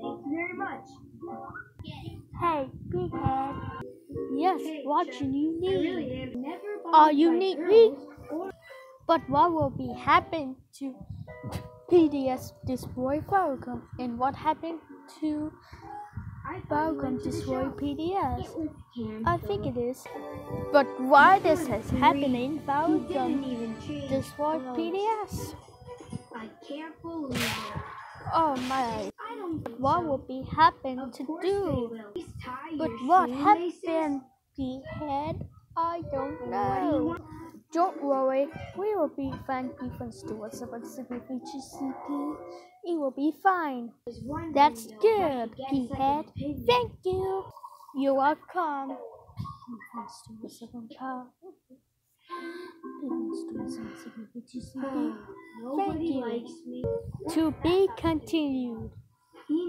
Thank you very much. Hey, big head. Yes, Hey, do you need? All you need me? But what will be happen to PBS destroy Falcon? And what happened to I Falcon went to the destroy. PBS? It was him, I think it is. But why this couldn't happening? He didn't Falcon even change destroy. PBS. I can't believe it. Oh my! What will be happen to do? will. Please tie But what happened? Head? I don't What do you know. Don't worry, we will be fine. Even Stewart seven CP. It will be fine. That's though, if I good, could get P head. Thank you. You're welcome. Even Stewart seven power. Even Stewart seven CP. Nobody you. likes me. To be continued penis.